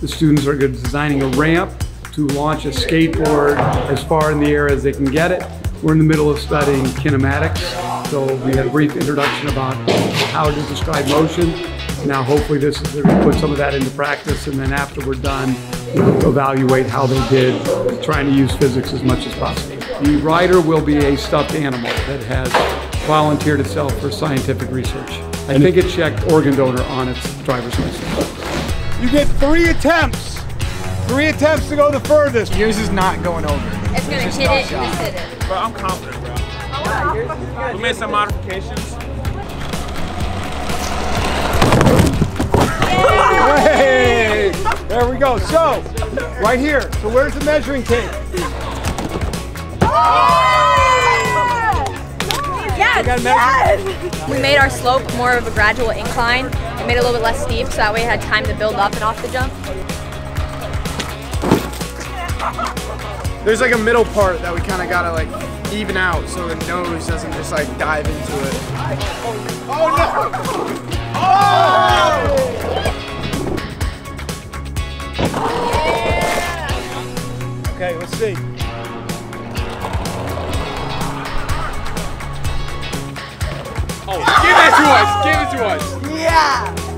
The students are designing a ramp to launch a skateboard as far in the air as they can get it. We're in the middle of studying kinematics, so we had a brief introduction about how to describe motion. Now, hopefully, this is going to put some of that into practice, and then after we're done, we'll evaluate how they did, trying to use physics as much as possible. The rider will be a stuffed animal that has volunteered itself for scientific research. I think it checked organ donor on its driver's license. You get three attempts. Three attempts to go the furthest. Yours is not going over. It's gonna There's hit no it, shot. just hit it. Bro, I'm confident, bro. Oh, we made some modifications. Hey! There we go. So, right here. So where's the measuring tape? Oh! Yes, yes! We made our slope more of a gradual incline. It made it a little bit less steep so that way it had time to build up and off the jump. There's like a middle part that we kind of gotta like even out so the nose doesn't just like dive into it. Oh no! Oh! Okay, let's see. Give it to us. Give it to us. Yeah!